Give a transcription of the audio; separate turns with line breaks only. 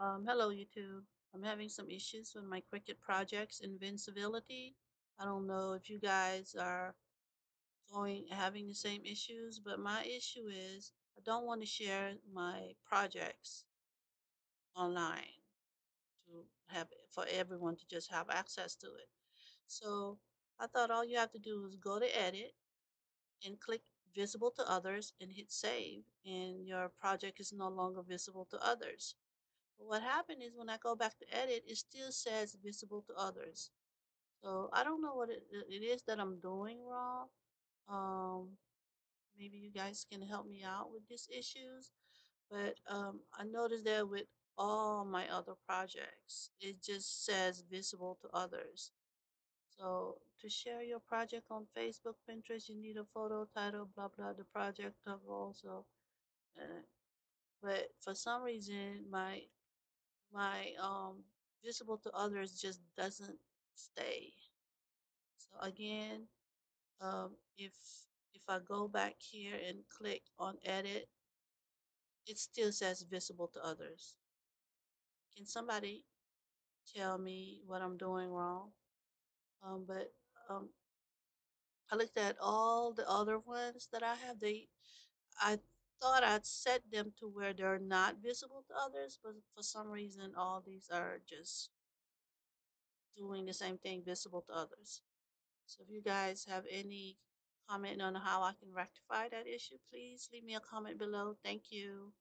Um, hello, YouTube. I'm having some issues with my Cricut project's invincibility. I don't know if you guys are going having the same issues, but my issue is I don't want to share my projects online to have for everyone to just have access to it. So I thought all you have to do is go to edit and click visible to others and hit save, and your project is no longer visible to others. But what happened is when I go back to edit, it still says visible to others. So I don't know what it, it is that I'm doing wrong. Um, maybe you guys can help me out with these issues. But um, I noticed that with all my other projects, it just says visible to others. So to share your project on Facebook, Pinterest, you need a photo, title, blah blah, the project cover also. Uh, but for some reason, my my um visible to others just doesn't stay. So again, um, if if I go back here and click on edit, it still says visible to others. Can somebody tell me what I'm doing wrong? Um, but um, I looked at all the other ones that I have. They I thought I'd set them to where they're not visible to others, but for some reason, all these are just doing the same thing, visible to others. So if you guys have any comment on how I can rectify that issue, please leave me a comment below. Thank you.